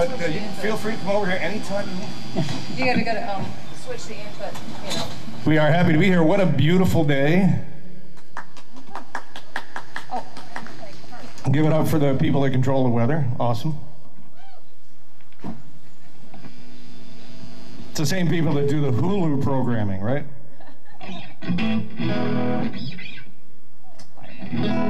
But uh, you feel free to come over here anytime you want. Gotta go to um, switch the input, you know. We are happy to be here. What a beautiful day. Give it up for the people that control the weather. Awesome. It's the same people that do the Hulu programming, right?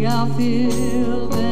I feel.